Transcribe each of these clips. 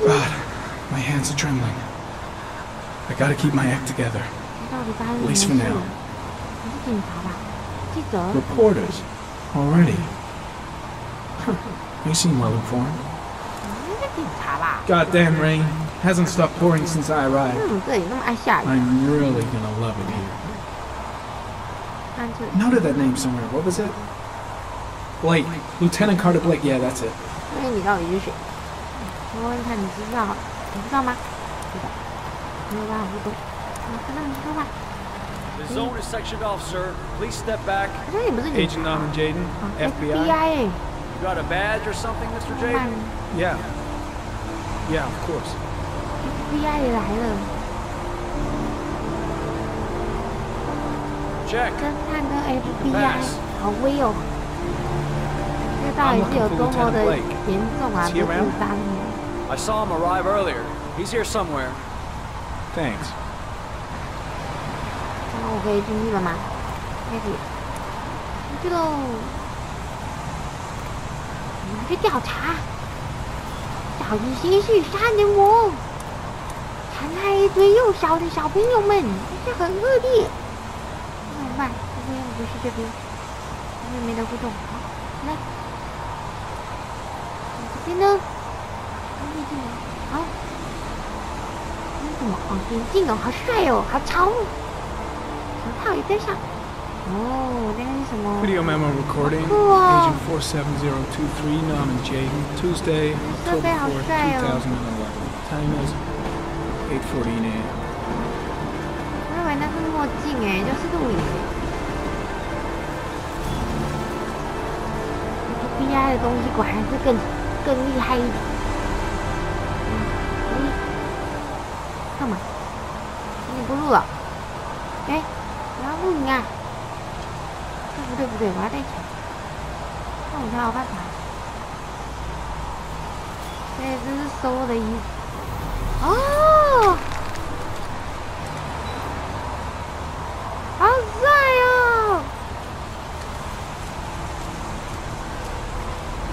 God, my hands are trembling. I gotta keep my act together. At least for now. Reporters? Already? Huh. You seem well informed. Goddamn rain. Hasn't stopped pouring since I arrived. I'm really gonna love it here. Noted that name somewhere. What was it? Blake. Lieutenant Carter Blake. Yeah, that's it. thôi thành chỉ giờ đúng ra mặt đưa vào cái tủ nó cái này các bạn The zone is sectioned off, sir. Please step back. Agent Norman Jaden, FBI. You got a badge or something, Mr. Jaden? Yeah. Yeah, of course. FBI lại rồi. Check. Cái thằng đó FBI. Họ wheel. Cái tài liệu tôi đây kiếm xong à, tôi tăng. I saw him arrive earlier. He's here somewhere. Thanks. 那我可以进去了吗？可以。进去喽。我们去调查，小鱼心是杀人魔，残害一堆幼小的小朋友们，这很恶劣。怎么办？这边不是这边，这边没得互动。好，来，这边呢？这边进来。好。这是什么？哦，眼镜哦，好帅哦，好潮哦。手套也戴上。哦，那个是什么？Video memo recording. Cool. Agent 47023 Norman Jaden. Tuesday, October 4th, 2011. Time is 8.14 a.m. 我以为那是墨镜哎，就是录影。FBI 的东西果然是更更厉害一点。干嘛？你不录了？哎，我要录你啊！对不对？不对，我要带钱。那我才有办法。对，这是收的衣服。哦。好帅哦！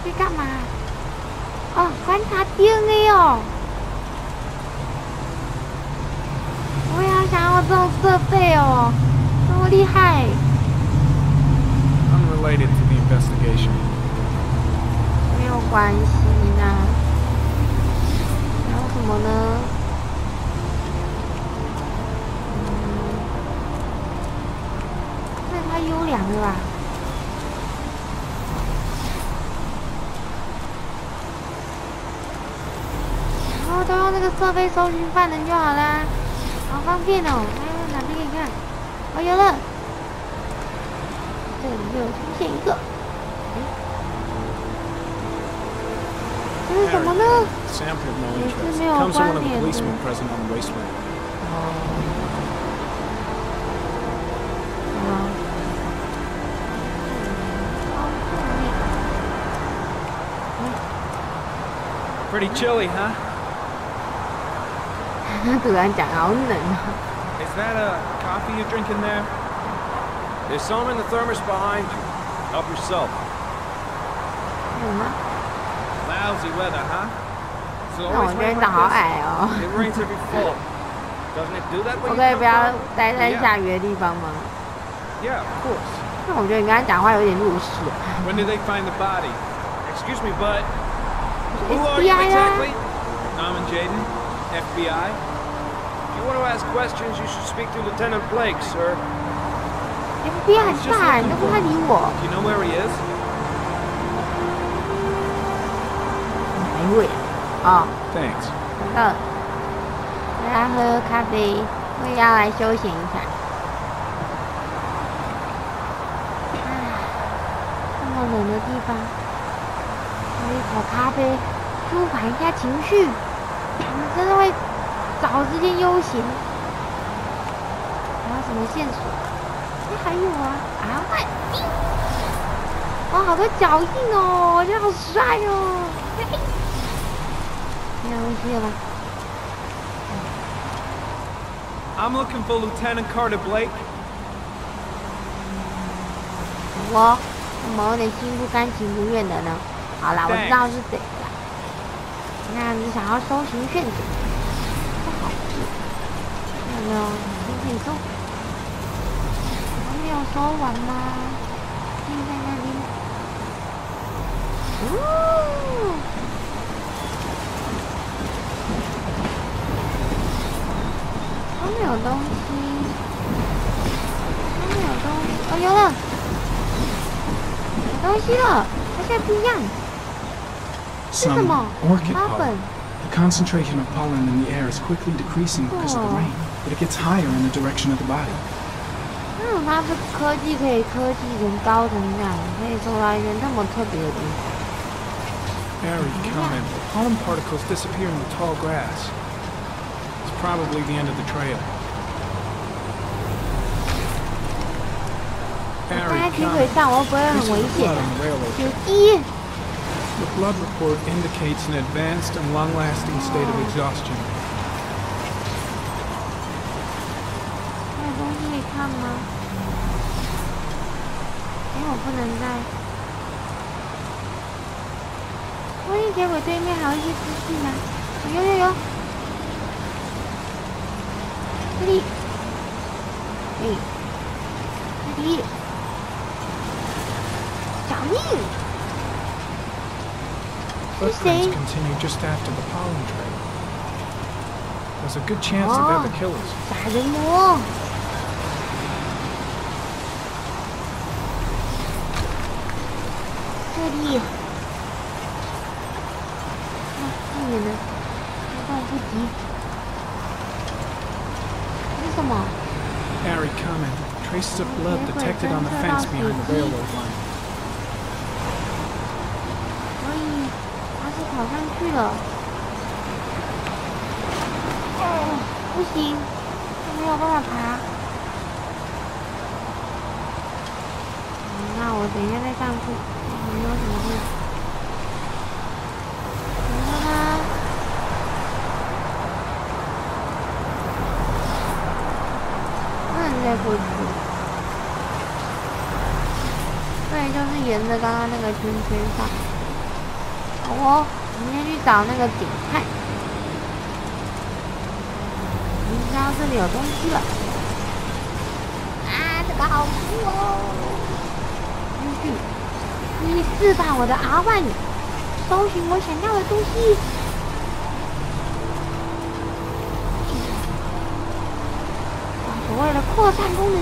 这干嘛？哦，观察店哎哦！我这种设备哦，这么厉害！Unrelated to the investigation. 没有关系呢。还有什么呢？嗯，这太优良了吧！然后都用那个设备搜寻犯人就好啦，Ang Sam had no interest. Comes from one of the policemen present on the wasteland. Pretty chilly, huh? 突然讲好冷啊！ Is that a coffee you're drinking there? There's some in the thermos behind you. Help yourself. 什么？ Lousy weather, huh? So 那我觉得长好矮哦。 It rains every fall. Doesn't it do that 我 when 可以 you 不要 come from? 待在下雨的地方吗？ Yeah, of course. 那我觉得你刚才讲话有点入戏。 When did they find the body? Excuse me, bud. Who are you FBI 啦 exactly? Norman Jaden, FBI. If you want to ask questions, you should speak to Lieutenant Blake, sir. FBI 很大，你都不太理我。 Do you know where he is? 哪一位啊？哦， Thanks. 好的。我来喝咖啡，我也要来休闲一下。啊，这么冷的地方，喝一口咖啡，舒缓一下情绪，我们真的会 找时间悠闲。还有什么线索？哎，还有啊，啊，快！哇，好多脚印哦，我觉得好帅哦。嘿没有东西了吧？I'm looking for Lieutenant Carter Blake. 我怎么有点心不甘情不愿的呢？好啦，我知道是谁了。那你想要搜寻卷子，不好事。有没有？可以搜。还没有搜完吗？现在那里。哦。都没有东西。都没有东西。哦，有了。有东西了，它现在不一样。Some orchid pollen. The concentration of pollen in the air is quickly decreasing because of the rain, but it gets higher in the direction of the body. 嗯，它是科技可以科技人高成这样，可以做到一件这么特别的东西。Harry, comment. Pollen particles disappear in the tall grass. It's probably the end of the trail. Harry, comment. blood on the railroad. 有鸡。The blood report indicates an advanced and long-lasting state of exhaustion. 看吗？因为我不能在。万一结果对面还有一些资讯呢？有有有！这里，哎，这里，小命！Footprints continue just after the pollen trail. There's a good chance that they're the killers. 杀人魔！这里，啊，后面呢？移动不及。这是什么？Harry comment. Traces of blood detected on the fence behind the railroad line. 所以，还是跑上去了，不行，没有办法爬。那我等一下再上去，没有什么路？等等，不能再过去。对，就是沿着刚刚那个圈圈上。好哦。我们先去找那个警探。你知道这里有东西了。啊，这个好酷哦！继续，你释放我的阿万搜寻我想要的东西。所谓的扩散功能，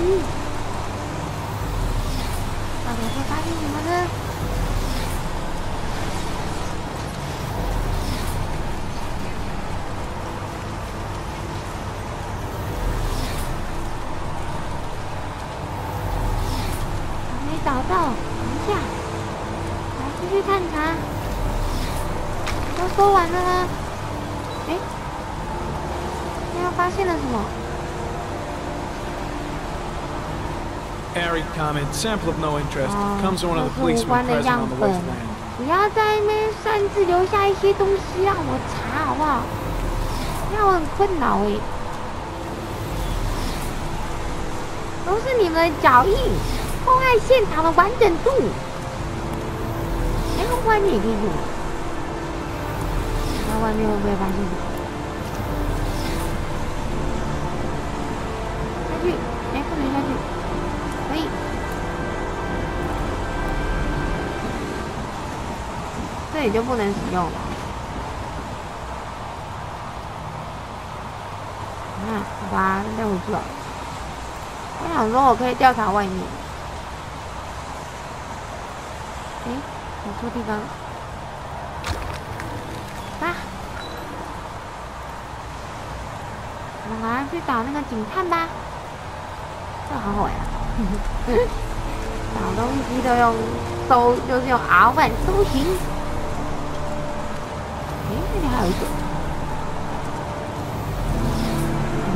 到底会发现什么呢？说完了吗？哎，你要发现了什么？Airy comment, sample of no interest. Comes from one of the policemen present on the west land. 不要在那边擅自留下一些东西让我查，好不好？让我很困扰哎。都是你们的脚印，破坏现场的完整度。连外面也可以外面会不会发现？下去，哎，不能下去，可以。这里就不能使用了。嗯，好吧，那回去了。我想说，我可以。调查外面。哎，走错地方。我们去找那个警探吧，这好好玩啊！找东西都用搜，就是用 R 万搜寻。哎，这里还有一个，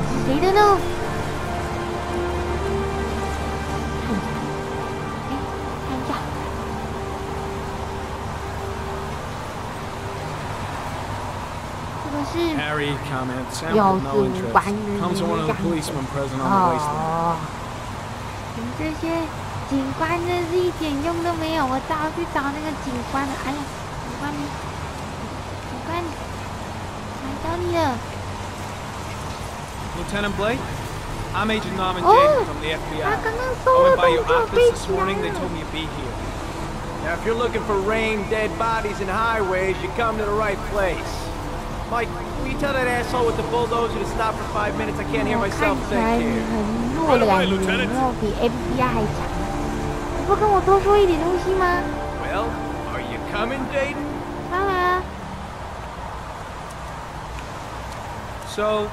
是谁的呢 ？Harry comments, sample no interest. Comes from one of the policemen present on the wasteland. 你们这些警官真是一点用都没有，我早要去找那个警官了。哎呀，警官，警官， 找你了。 Lieutenant Blake? I'm Agent Norman Oh, James from the 他 FBI. 刚刚 I 收了 went by 动 your 作 office 背 this 起来 morning. They 了 told me to be here. Now, if you're looking for rain, dead bodies, and highways, you come to the right place. Mike, will you tell that asshole with the bulldozer to stop for five minutes? I can't hear 我 myself 看起来 think 你 here. 很弱的感觉，没有比 FBI 还强。你不跟我多说一点东西吗？ Well, are you coming, Jaden? 当然啊， So,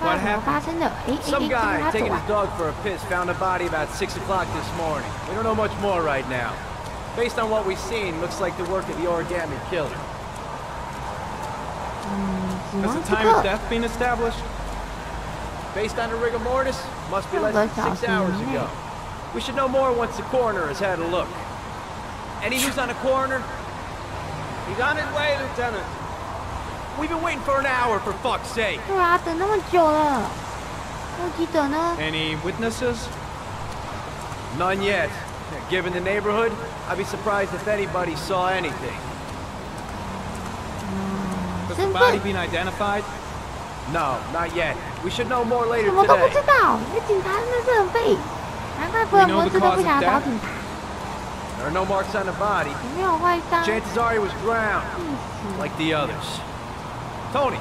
那 what 怎么 happened? 发生的？哎哎 Some 哎，跟着 guy 他走 taking 啊 his！dog for a piss found a body about 6 o'clock this morning. We don't know much more right now. Based on what we've seen, looks like the work of the origami killer. 嗯，死 Has 亡 the 之 time of 刻， death been established? Based on the rigor mortis, must be less than six hours ago. We should know more once the coroner has had a look. Any news on the coroner? He's on his way, Lieutenant. We've been waiting for an hour, for fuck's sake. 对啊，等那么久了，目击者呢？ Any witnesses? None yet. Given the neighborhood, I'd be surprised if anybody saw anything. Has the 身 body 份 been identified? No, not yet. We should know more later 什么都不 today. 知道，那警察真的是很废，难怪福尔摩斯都不想要找警察， There are no marks on the body. 也没有坏伤。 Chances are he was drowned, 意思 like the others. Tony,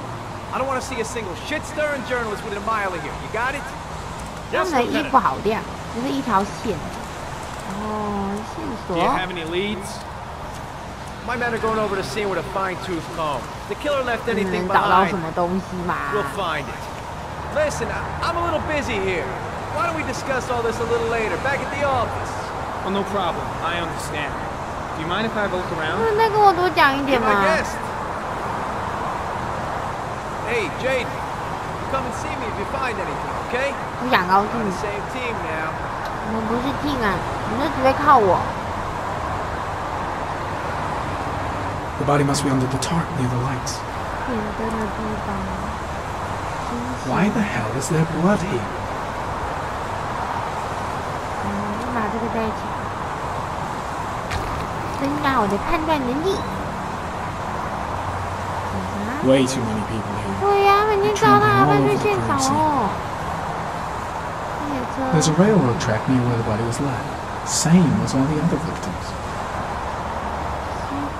I don't want to see a single shit-stirring journalist within a mile of here. You got it? 他 Yes, 们的衣 Lieutenant. 服好亮，就是一条线。哦，线 Do 索 you。have any leads? My men are going over the scene with a fine-tooth comb. If the killer left 你 anything 能找到 behind, 什么东西吗？ we'll find it. Listen, I- I'm a little busy here. Why don't we discuss all this a little later, back at the office? Oh, no problem. I understand. Do you mind if I have a look 不 around? 能再跟我多讲一 Be 点 my 吗？ guest. Hey, Jaden, you come and see me if you find anything, okay? 不想告诉 On 你 the，same team now. 我们不是 team 啊，你们只会靠我。 body must be under the tarp near the lights. 点灯的地方。清醒 Why the hell is there blood here? 嗯，先把这个带起来，增加我的判断能力。警察？ Way too many people here. 对呀、每天早上还要去现场哦。列 There's 车 a railroad track near where the body was left. Same as all the other victims.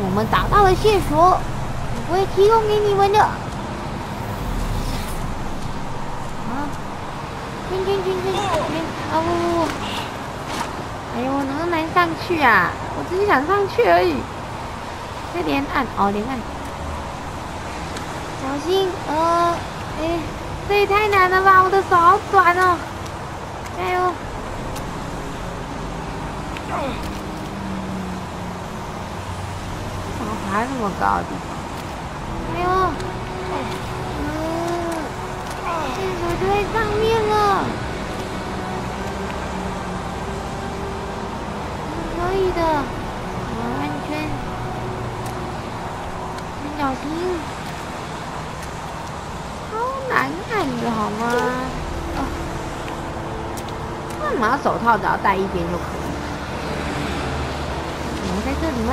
我们找到了线索，我会提供给你们的。啊！停停停停停！啊不不不！哎呦，我能不能上去啊？我只是想上去而已。这连按哦，连按。小心，呃，哎，这也太难了吧！我的手好短哦。加油！么爬这么高的地方？哎呦！嗯，线索就在上面了。可以的，我安全，很小心。超难按的好吗？哦，为什么要手套只要戴一边就可以？怎么在这里吗？